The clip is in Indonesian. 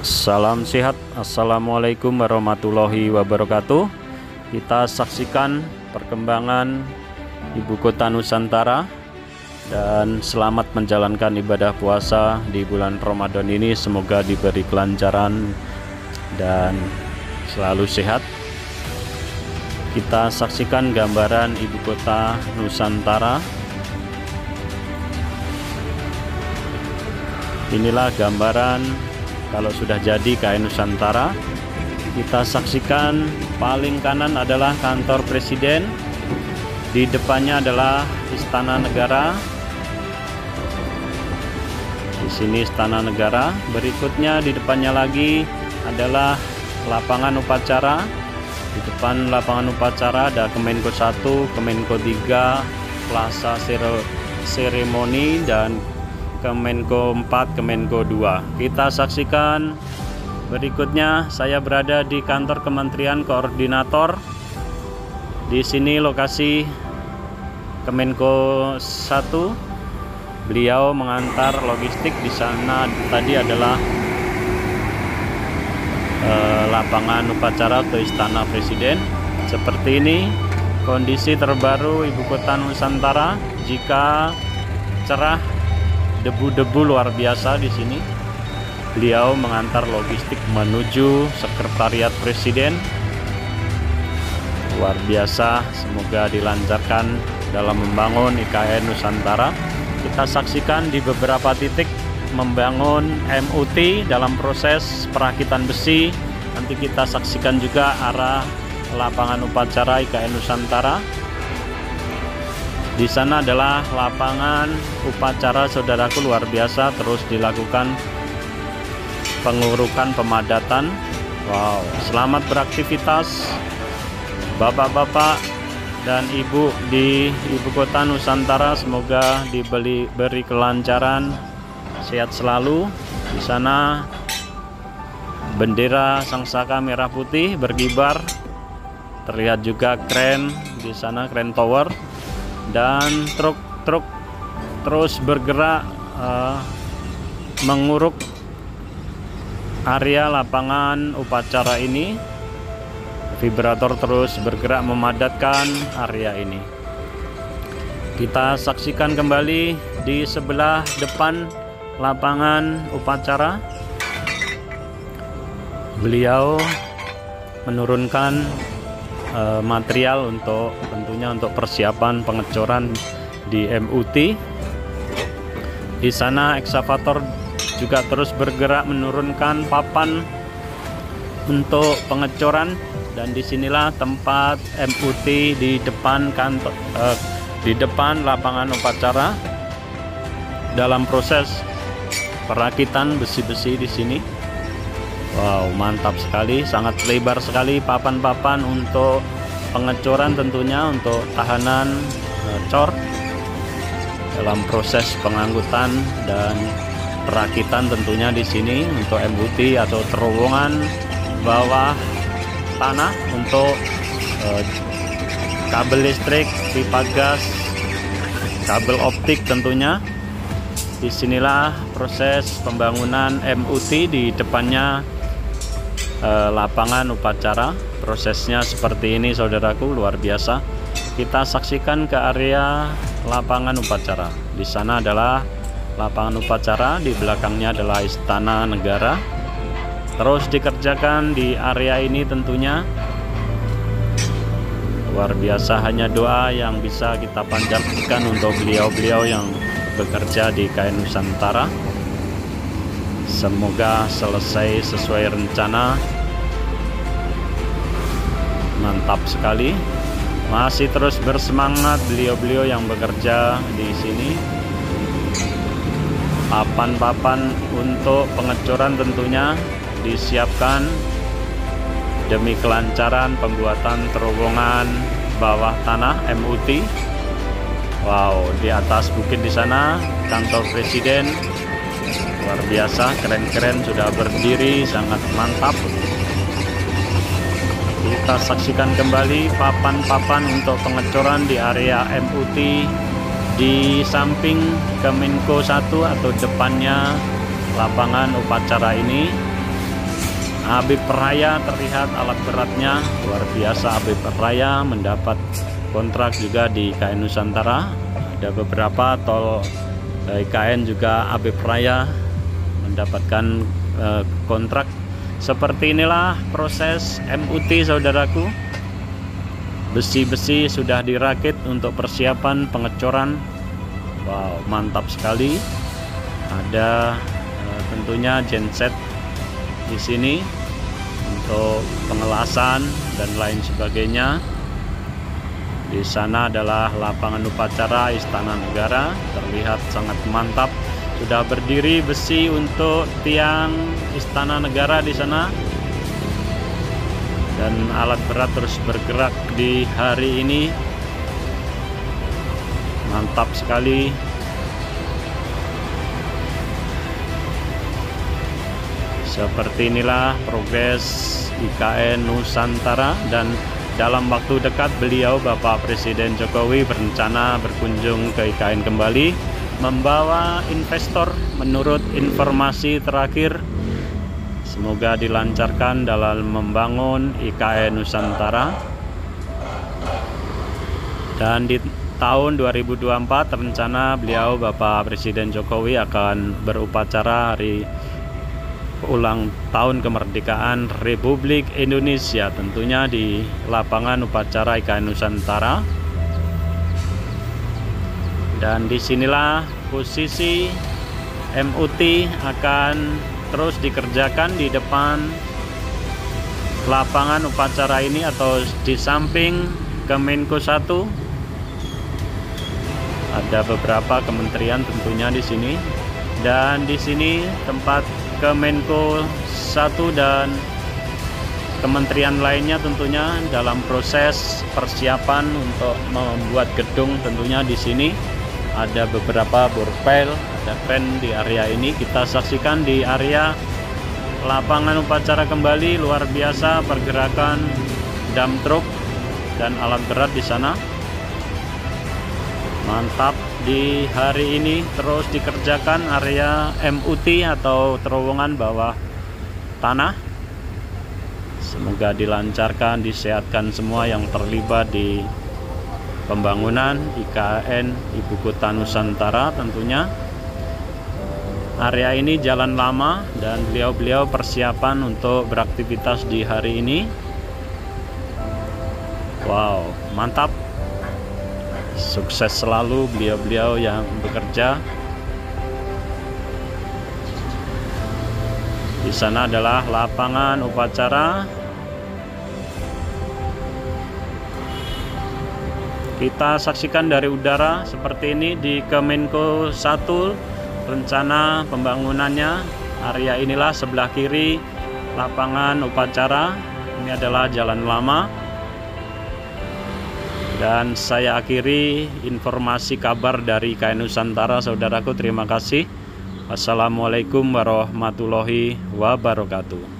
Salam sehat, Assalamualaikum warahmatullahi wabarakatuh. Kita saksikan perkembangan ibu kota Nusantara dan selamat menjalankan ibadah puasa di bulan Ramadan ini. Semoga diberi kelancaran dan selalu sehat. Kita saksikan gambaran ibu kota Nusantara. Inilah gambaran kalau sudah jadi kain Nusantara kita saksikan paling kanan adalah kantor presiden. Di depannya adalah istana negara. Di sini istana negara. Berikutnya di depannya lagi adalah lapangan upacara. Di depan lapangan upacara ada Kemenko 1, Kemenko 3, Plaza Seremoni dan Kemenko 4, Kemenko 2. Kita saksikan berikutnya saya berada di kantor Kementerian Koordinator. Di sini lokasi Kemenko 1. Beliau mengantar logistik di sana tadi adalah eh, lapangan upacara ke Istana Presiden. Seperti ini kondisi terbaru ibu kota Nusantara jika cerah debu-debu luar biasa di sini. Beliau mengantar logistik menuju sekretariat presiden. Luar biasa, semoga dilancarkan dalam membangun IKN Nusantara. Kita saksikan di beberapa titik membangun MUT dalam proses perakitan besi. Nanti kita saksikan juga arah lapangan upacara IKN Nusantara di sana adalah lapangan upacara saudaraku luar biasa terus dilakukan pengurukan pemadatan. Wow, selamat beraktivitas Bapak-bapak dan Ibu di Ibu Kota Nusantara semoga diberi beri kelancaran sehat selalu. Di sana bendera Sang Saka merah putih berkibar. Terlihat juga kren di sana kren tower dan truk-truk terus bergerak uh, menguruk area lapangan upacara ini. Vibrator terus bergerak memadatkan area ini. Kita saksikan kembali di sebelah depan lapangan upacara. Beliau menurunkan uh, material untuk tentunya untuk persiapan pengecoran di MUT. Di sana eksavator juga terus bergerak menurunkan papan untuk pengecoran dan di sinilah tempat MUT di depan kantor uh, di depan lapangan upacara dalam proses perakitan besi-besi di sini. Wow, mantap sekali, sangat lebar sekali papan-papan untuk pengecoran tentunya untuk tahanan uh, cor dalam proses pengangkutan dan perakitan tentunya di sini untuk MUT atau terowongan bawah tanah untuk uh, kabel listrik, pipa gas, kabel optik tentunya. Di sinilah proses pembangunan MUT di depannya eh, lapangan upacara prosesnya seperti ini saudaraku luar biasa. Kita saksikan ke area lapangan upacara. Di sana adalah lapangan upacara di belakangnya adalah istana negara. Terus dikerjakan di area ini tentunya. Luar biasa hanya doa yang bisa kita panjatkan untuk beliau-beliau yang bekerja di KN Nusantara Semoga selesai sesuai rencana. Mantap sekali. Masih terus bersemangat beliau-beliau yang bekerja di sini. Papan-papan untuk pengecoran tentunya disiapkan demi kelancaran pembuatan terowongan bawah tanah MUT. Wow, di atas bukit di sana kantor presiden luar biasa keren-keren sudah berdiri sangat mantap. Kita saksikan kembali papan-papan untuk pengecoran di area MUT di samping Kemenko 1 atau depannya lapangan upacara ini. Habib Raya terlihat alat beratnya luar biasa Habib Raya mendapat kontrak juga di KN Nusantara. Ada beberapa tol IKN juga Habib Raya mendapatkan uh, kontrak. Seperti inilah proses MUT saudaraku. Besi-besi sudah dirakit untuk persiapan pengecoran. Wow mantap sekali. Ada uh, tentunya genset di sini untuk pengelasan dan lain sebagainya. Di sana adalah lapangan upacara Istana Negara terlihat sangat mantap sudah berdiri besi untuk tiang Istana Negara di sana. Dan alat berat terus bergerak di hari ini. Mantap sekali. Seperti inilah progres IKN Nusantara. Dan dalam waktu dekat beliau Bapak Presiden Jokowi berencana berkunjung ke IKN kembali membawa investor menurut informasi terakhir. Semoga dilancarkan dalam membangun IKN Nusantara. Dan di tahun 2024 rencana beliau Bapak Presiden Jokowi akan berupacara hari ulang tahun kemerdekaan Republik Indonesia tentunya di lapangan upacara IKN Nusantara dan di sinilah posisi MUT akan terus dikerjakan di depan lapangan upacara ini atau di samping Kemenko 1 ada beberapa kementerian tentunya di sini. Dan di sini tempat Kemenko 1 dan kementerian lainnya tentunya dalam proses persiapan untuk membuat gedung tentunya di sini ada beberapa borpel ada kren di area ini. Kita saksikan di area lapangan upacara kembali. Luar biasa pergerakan dam truk dan alat berat di sana. Mantap di hari ini. Terus dikerjakan area MUT atau terowongan bawah tanah. Semoga dilancarkan disehatkan semua yang terlibat di pembangunan IKN Ibu Kota Nusantara tentunya. Area ini jalan lama dan beliau-beliau persiapan untuk beraktivitas di hari ini. Wow mantap. Sukses selalu beliau-beliau yang bekerja. Di sana adalah lapangan upacara kita saksikan dari udara seperti ini di Kemenko 1 rencana pembangunannya. Area inilah sebelah kiri lapangan upacara. Ini adalah jalan lama. Dan saya akhiri informasi kabar dari KN Nusantara saudaraku. Terima kasih. Wassalamualaikum warahmatullahi wabarakatuh